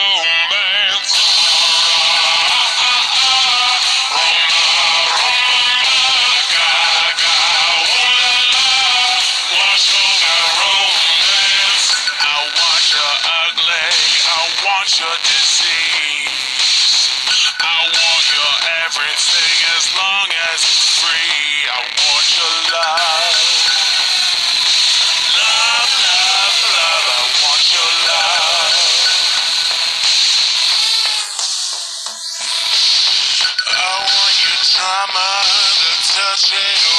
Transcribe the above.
Oh. my mind and touching